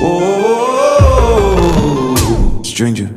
Oh, stranger.